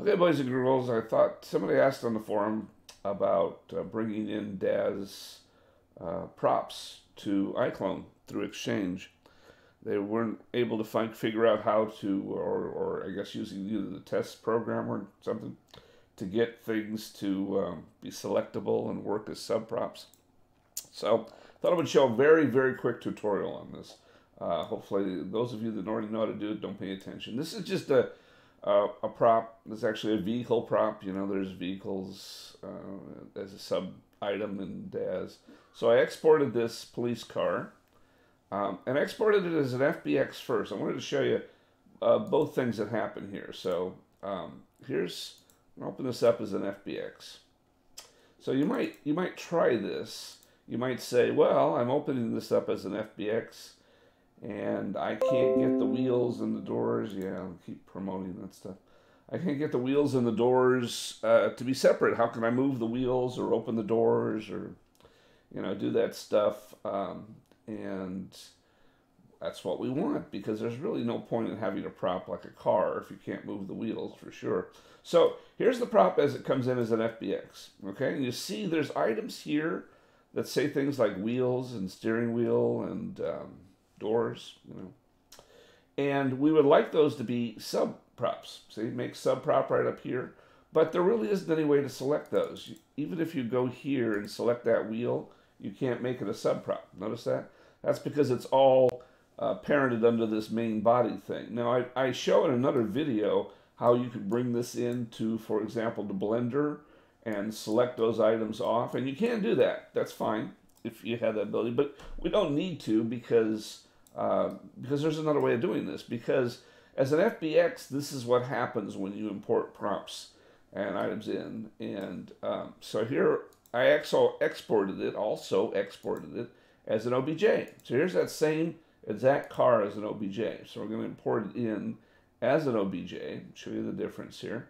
Okay, boys and girls, I thought somebody asked on the forum about uh, bringing in Daz uh, props to iClone through Exchange. They weren't able to find figure out how to, or, or I guess using either the test program or something, to get things to um, be selectable and work as subprops. So I thought I would show a very, very quick tutorial on this. Uh, hopefully, those of you that already know how to do it don't pay attention. This is just a uh, a prop. It's actually a vehicle prop. You know, there's vehicles uh, as a sub item in Daz. So I exported this police car um, and I exported it as an FBX first. I wanted to show you uh, both things that happen here. So um, here's, I'll open this up as an FBX. So you might you might try this. You might say, well, I'm opening this up as an FBX and I can't get the wheels and the doors. Yeah, I'll keep promoting that stuff. I can't get the wheels and the doors uh, to be separate. How can I move the wheels or open the doors or, you know, do that stuff? Um, and that's what we want because there's really no point in having a prop like a car if you can't move the wheels for sure. So here's the prop as it comes in as an FBX. Okay, and you see there's items here that say things like wheels and steering wheel and um, doors, you know. And we would like those to be sub props. See, make sub prop right up here. But there really isn't any way to select those. Even if you go here and select that wheel, you can't make it a sub prop. Notice that? That's because it's all uh, parented under this main body thing. Now, I, I show in another video how you could bring this into, for example, the Blender and select those items off. And you can do that. That's fine if you have that ability. But we don't need to because uh, because there's another way of doing this. Because as an FBX, this is what happens when you import props and items in. And um, so here I also exported it, also exported it as an OBJ. So here's that same exact car as an OBJ. So we're going to import it in as an OBJ. Show you the difference here.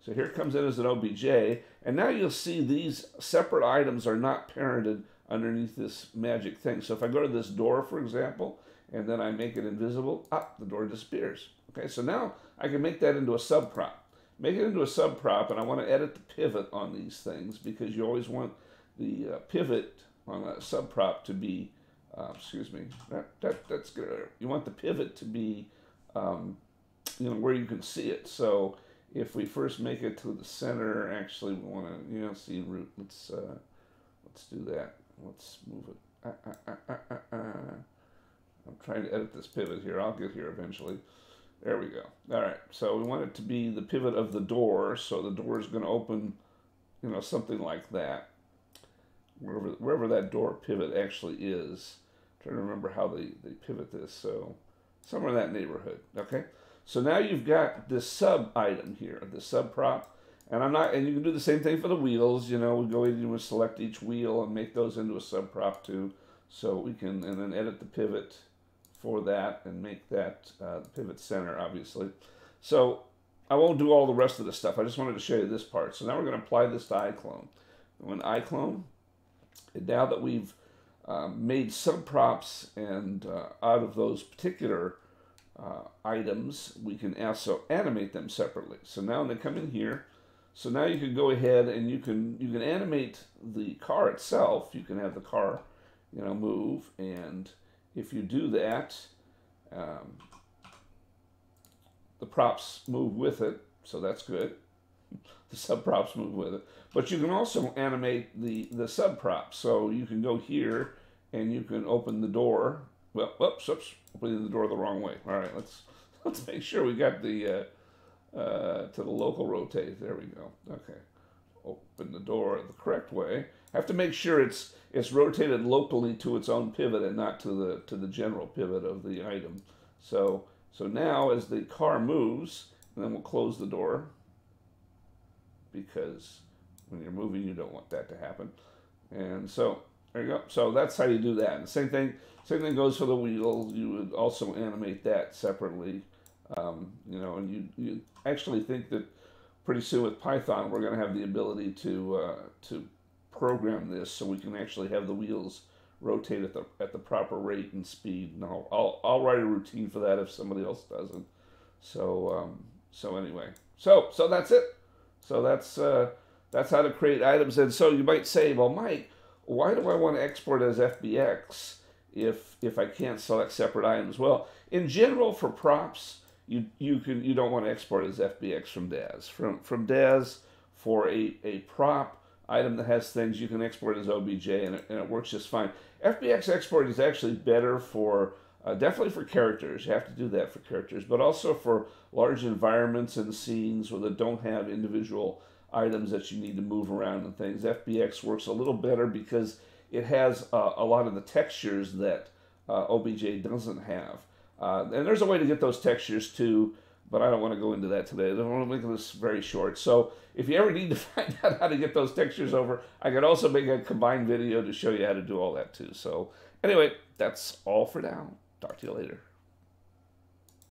So here it comes in as an OBJ, and now you'll see these separate items are not parented underneath this magic thing. So if I go to this door, for example, and then I make it invisible, up, the door disappears. Okay, so now I can make that into a subprop. Make it into a subprop, and I want to edit the pivot on these things because you always want the uh, pivot on a subprop to be, uh, excuse me, that, that, that's good. You want the pivot to be, um, you know, where you can see it. So if we first make it to the center, actually we want to, you know, see root. Let's, uh, let's do that. Let's move it. Uh, I'm trying to edit this pivot here. I'll get here eventually. There we go. All right. So we want it to be the pivot of the door. So the door is going to open, you know, something like that. Wherever, wherever that door pivot actually is. I'm trying to remember how they, they pivot this. So somewhere in that neighborhood. Okay. So now you've got this sub item here, the sub prop. And I'm not, and you can do the same thing for the wheels. You know, we go in and select each wheel and make those into a sub prop too. So we can, and then edit the pivot for that and make that uh, pivot center, obviously. So I won't do all the rest of the stuff. I just wanted to show you this part. So now we're going to apply this to iClone. When iClone, now that we've uh, made subprops and uh, out of those particular uh, items, we can also animate them separately. So now when they come in here. So now you can go ahead and you can you can animate the car itself. You can have the car, you know, move and if you do that, um, the props move with it, so that's good. The sub props move with it. But you can also animate the, the sub props. So you can go here and you can open the door. Well, whoops, oops, opening the door the wrong way. All right, let's let's make sure we got the uh, uh, to the local rotate. There we go. Okay, open the door the correct way. I have to make sure it's it's rotated locally to its own pivot and not to the to the general pivot of the item. So so now as the car moves, and then we'll close the door because when you're moving you don't want that to happen. And so there you go. So that's how you do that. And same thing same thing goes for the wheel. You would also animate that separately. Um, you know, and you you actually think that pretty soon with Python we're going to have the ability to uh, to program this so we can actually have the wheels rotate at the at the proper rate and speed. And I'll I'll, I'll write a routine for that if somebody else doesn't. So um, so anyway, So so that's it. So that's uh, that's how to create items. And so you might say, well, Mike, why do I want to export as FBX if if I can't select separate items? Well, in general, for props, you you can you don't want to export as FBX from Daz. From from Daz for a, a prop item that has things, you can export as OBJ and it, and it works just fine. FBX export is actually better for uh, definitely for characters. You have to do that for characters, but also for large environments and scenes where they don't have individual items that you need to move around and things. FBX works a little better because it has uh, a lot of the textures that uh, OBJ doesn't have. Uh, and there's a way to get those textures too, but I don't want to go into that today. I don't want to make this very short. So if you ever need to find out how to get those textures over, I could also make a combined video to show you how to do all that too. So anyway, that's all for now. Talk to you later.